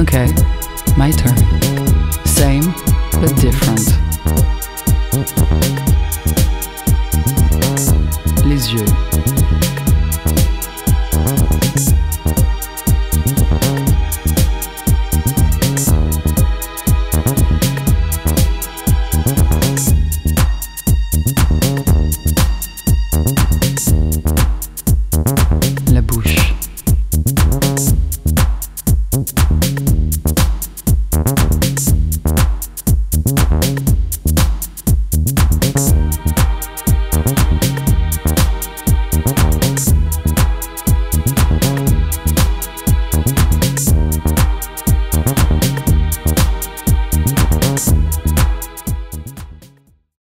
Okay, my turn. Same, but different. Les yeux. La bouche. Thank you.